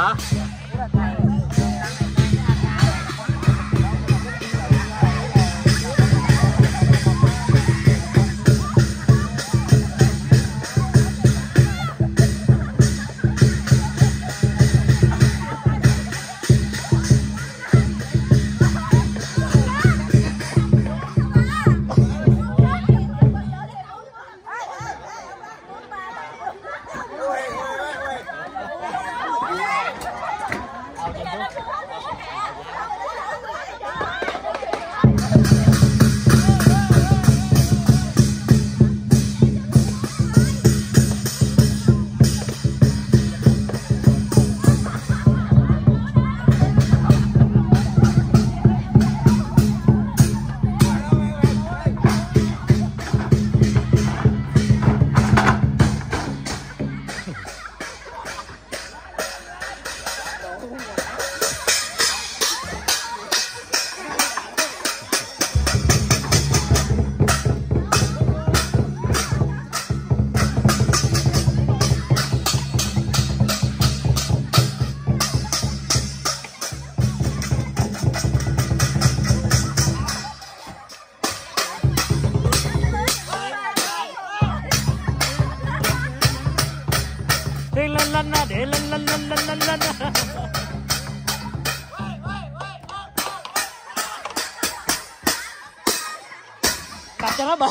Ah? la la de la la la la la la la. Kacang apa?